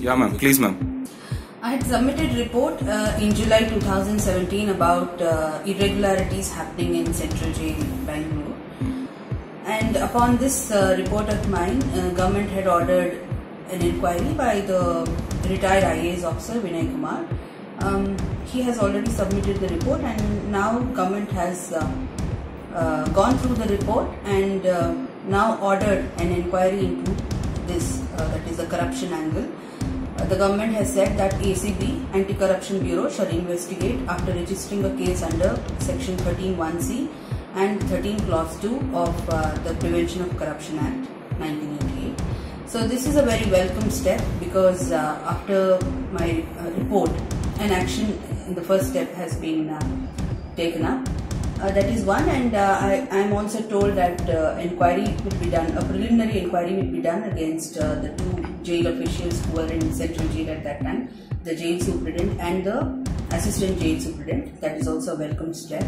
Yeah, ma'am. Please, ma'am. I had submitted report uh, in July 2017 about uh, irregularities happening in Central Jail, Bangalore. And upon this uh, report of mine, uh, government had ordered an inquiry by the retired IAS officer Vinay Kumar. Um, he has already submitted the report, and now government has uh, uh, gone through the report and now ordered an inquiry into this, that is the corruption angle. The government has said that ACB, Anti-Corruption Bureau, shall investigate after registering a case under Section 13.1c and 13 Clause 2 of uh, the Prevention of Corruption Act 1988. So this is a very welcome step because uh, after my uh, report, an action in the first step has been uh, taken up. Uh, that is one, and uh, I am also told that uh, inquiry will be done, a preliminary inquiry will be done against uh, the two jail officials who were in central jail at that time, the jail superintendent and the assistant jail superintendent. That is also a welcome step.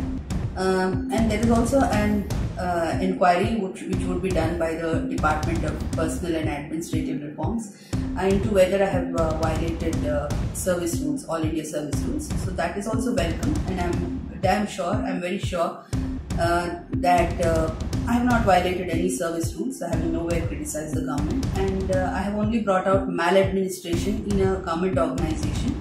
Um, and there is also an uh, inquiry which, which would be done by the Department of Personnel and Administrative Reforms into whether I have uh, violated uh, service rules, all India service rules. So that is also welcome, and I'm damn sure, I'm very sure uh, that uh, I have not violated any service rules. I have nowhere criticized the government, and uh, I have only brought out maladministration in a government organization.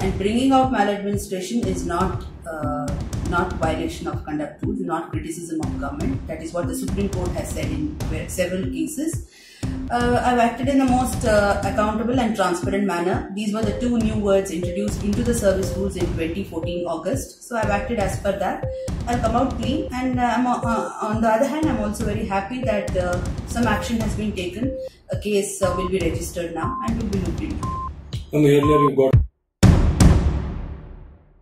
And bringing out maladministration is not uh, not violation of conduct rules, not criticism of government. That is what the Supreme Court has said in several cases. Uh, I've acted in the most uh, accountable and transparent manner. These were the two new words introduced into the service rules in 2014 August. So I've acted as per that. I'll come out clean. And uh, I'm, uh, on the other hand, I'm also very happy that uh, some action has been taken. A case uh, will be registered now and will be looked into. And earlier you got